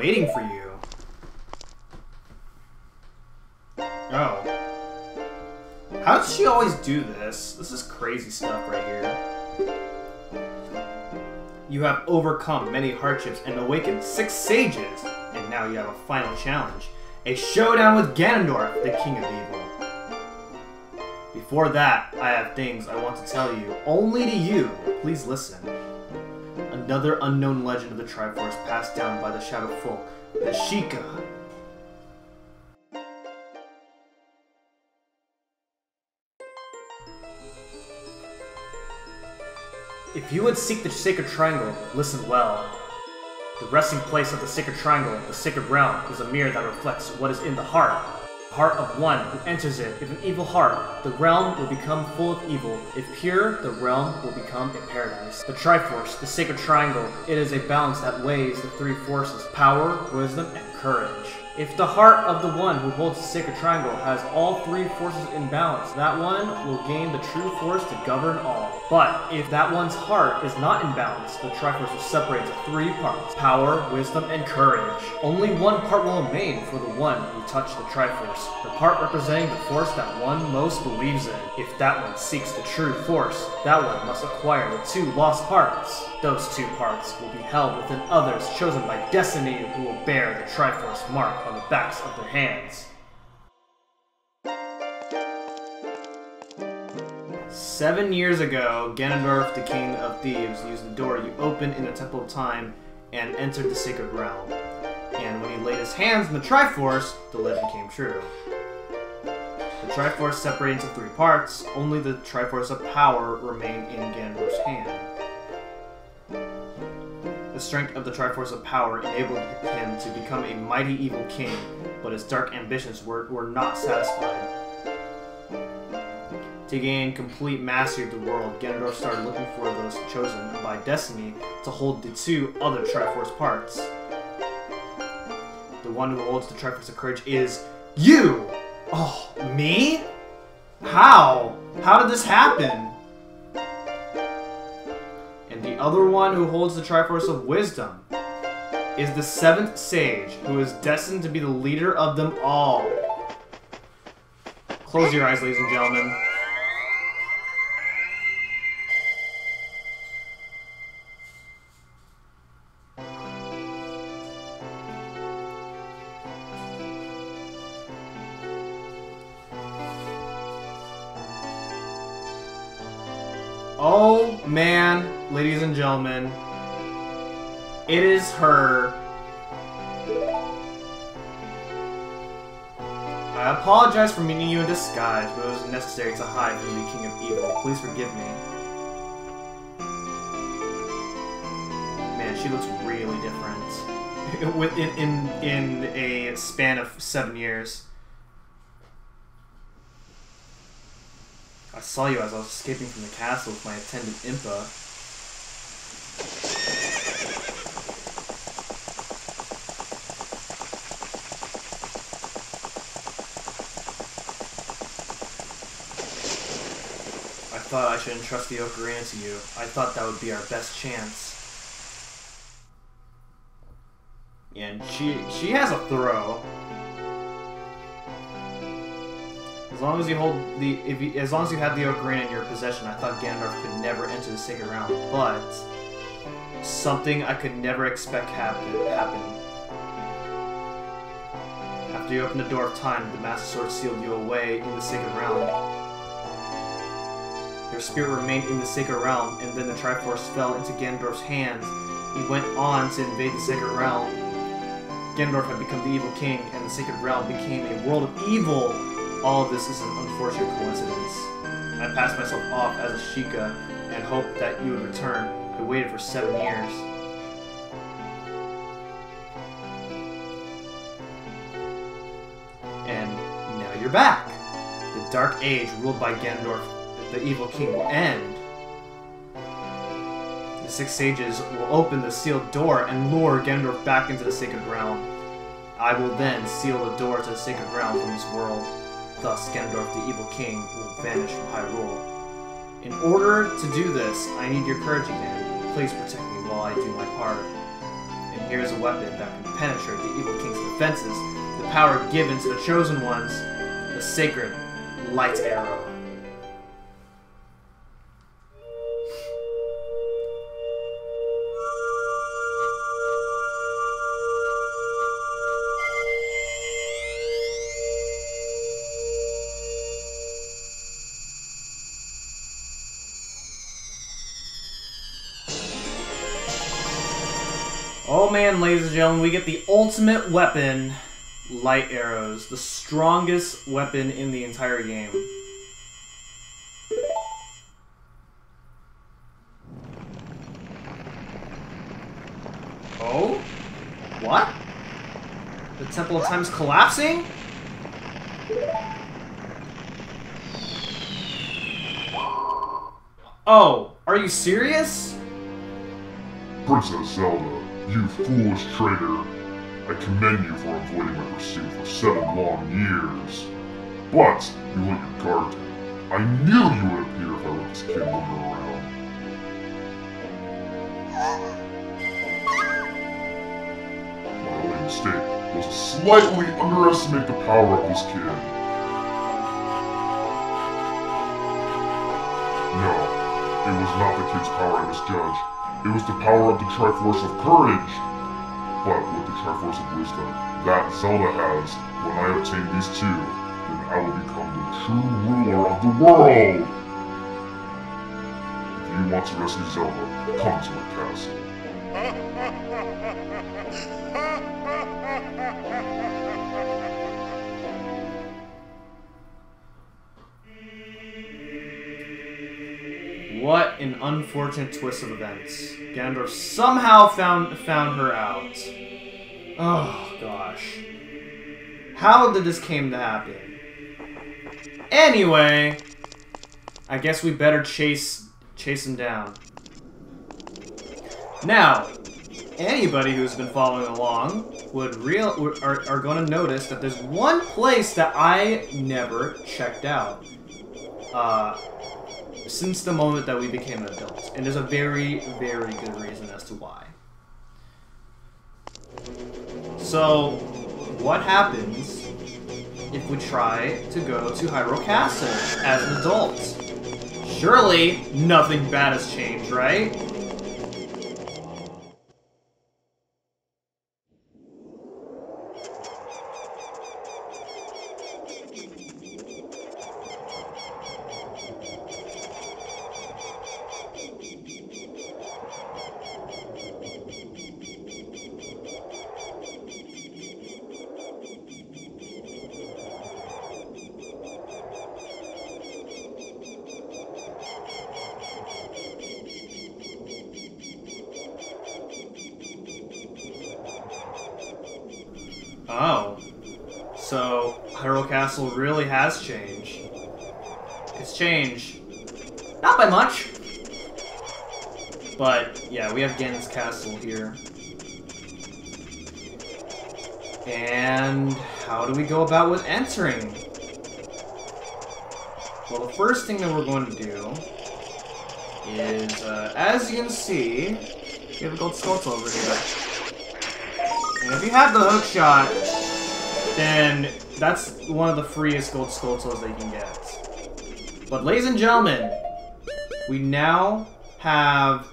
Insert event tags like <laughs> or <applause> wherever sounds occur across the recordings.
Waiting for you. Oh. How does she always do this? This is crazy stuff right here. You have overcome many hardships and awakened six sages, and now you have a final challenge. A showdown with Ganondorf, the King of Evil. Before that, I have things I want to tell you, only to you. Please listen. Another unknown legend of the Triforce passed down by the Shadow Folk, the Sheikah. If you would seek the Sacred Triangle, listen well. The resting place of the Sacred Triangle, the Sacred Realm, is a mirror that reflects what is in the heart. Heart of one who enters it is an evil heart. The realm will become full of evil. If pure, the realm will become a paradise. The Triforce, the Sacred Triangle, it is a balance that weighs the three forces power, wisdom, and courage. If the heart of the one who holds the sacred triangle has all three forces in balance, that one will gain the true force to govern all. But if that one's heart is not in balance, the Triforce will separate into three parts power, wisdom, and courage. Only one part will remain for the one who touched the Triforce, the part representing the force that one most believes in. If that one seeks the true force, that one must acquire the two lost parts. Those two parts will be held within others chosen by destiny who will bear the Triforce mark on the backs of their hands. Seven years ago, Ganondorf, the King of Thieves, used the door you opened in the Temple of Time and entered the Sacred Realm. And when he laid his hands on the Triforce, the legend came true. The Triforce separated into three parts, only the Triforce of Power remained in Ganondorf's hand. The strength of the Triforce of Power enabled him to become a mighty evil king, but his dark ambitions were, were not satisfied. To gain complete mastery of the world, Ganondorf started looking for those chosen by destiny to hold the two other Triforce parts. The one who holds the Triforce of Courage is you! Oh, me? How? How did this happen? Other one who holds the Triforce of Wisdom is the seventh sage, who is destined to be the leader of them all. Close your eyes, ladies and gentlemen. Oh man, ladies and gentlemen, it is her. I apologize for meeting you in disguise, but it was necessary to hide from the King of Evil. Please forgive me. Man, she looks really different. <laughs> Within in, in a span of seven years. I saw you as I was escaping from the castle with my attendant Impa. I thought I should entrust the Ocarina to you. I thought that would be our best chance. And she she has a throw. As long as you hold the, if you, as long as you have the ocarina in your possession, I thought Ganondorf could never enter the Sacred Realm. But something I could never expect happen happened. After you opened the door of time, the Master Sword sealed you away in the Sacred Realm. Your spirit remained in the Sacred Realm, and then the Triforce fell into Ganondorf's hands. He went on to invade the Sacred Realm. Ganondorf had become the Evil King, and the Sacred Realm became a world of evil all of this is an unfortunate coincidence. I passed myself off as a Sheikah and hoped that you would return. I waited for seven years. And now you're back. The Dark Age ruled by Ganondorf, the Evil King, will end. The Six Sages will open the sealed door and lure Ganondorf back into the Sacred Realm. I will then seal the door to the Sacred Realm from this world. Thus, Ganondorf, the Evil King, will vanish from Hyrule. In order to do this, I need your courage again. Please protect me while I do my part. And here's a weapon that can penetrate the evil king's defenses. The power given to the chosen ones, the sacred light arrow. Oh man, ladies and gentlemen, we get the ultimate weapon, light arrows. The strongest weapon in the entire game. Oh? What? The Temple of Time's collapsing? Oh, are you serious? Princess Zelda, you foolish traitor. I commend you for avoiding my pursuit for seven long years. But you let your guard down. I knew you would appear if I let this kid wander around. My only mistake was to slightly underestimate the power of this kid. No, it was not the kid's power I misjudged. It was the power of the Triforce of Courage. But with the Triforce of Wisdom that Zelda has, when I obtain these two, then I will become the true ruler of the world! If you want to rescue Zelda, come to my castle. <laughs> What an unfortunate twist of events. Ganondorf somehow found found her out. Oh gosh. How did this came to happen? Anyway, I guess we better chase chase him down. Now, anybody who's been following along would real are, are going to notice that there's one place that I never checked out. Uh, since the moment that we became adults. And there's a very, very good reason as to why. So, what happens if we try to go to Hyrule Castle as an adult? Surely, nothing bad has changed, right? Oh. So, Hyrule Castle really has changed. It's changed. Not by much. But, yeah, we have Ganon's Castle here. And how do we go about with entering? Well, the first thing that we're going to do is, uh, as you can see, we have a gold skull over here. And if you have the hook shot, then that's one of the freest gold Skulltulas that you can get. But ladies and gentlemen, we now have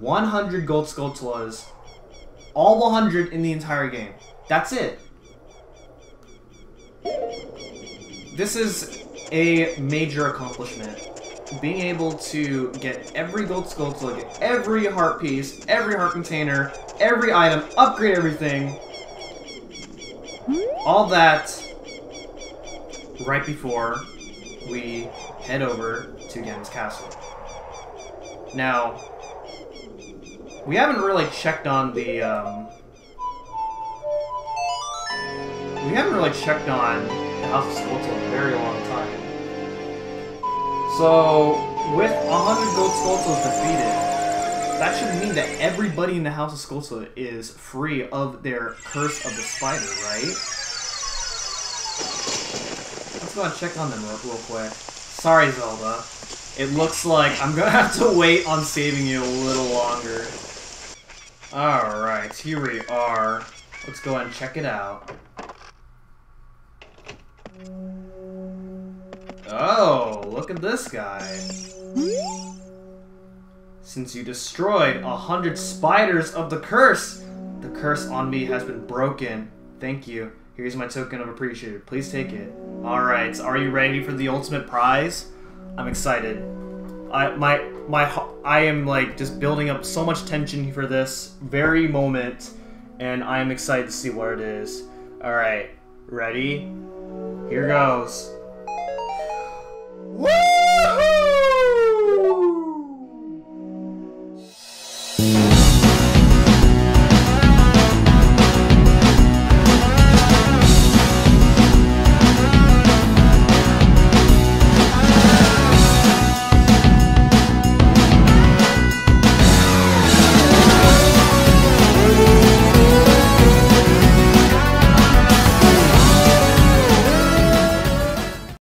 100 gold Skulltulas, all 100 in the entire game. That's it. This is a major accomplishment. Being able to get every gold Skulltula, get every heart piece, every heart container, every item, upgrade everything, all that right before we head over to Ganon's Castle. Now, we haven't really checked on the, um, we haven't really checked on the House of Skulltula in a very long time. So, with 100 gold skulls defeated, that should mean that everybody in the House of Skulltula is free of their Curse of the Spider, right? Let's go and check on them real, real quick. Sorry, Zelda. It looks like I'm gonna have to wait on saving you a little longer. Alright, here we are. Let's go and check it out. Oh, look at this guy. Since you destroyed a hundred spiders of the curse, the curse on me has been broken. Thank you. Here's my token of appreciation. Please take it. Alright, are you ready for the ultimate prize? I'm excited. I my my I am like just building up so much tension for this very moment, and I am excited to see what it is. All right, ready? Here goes.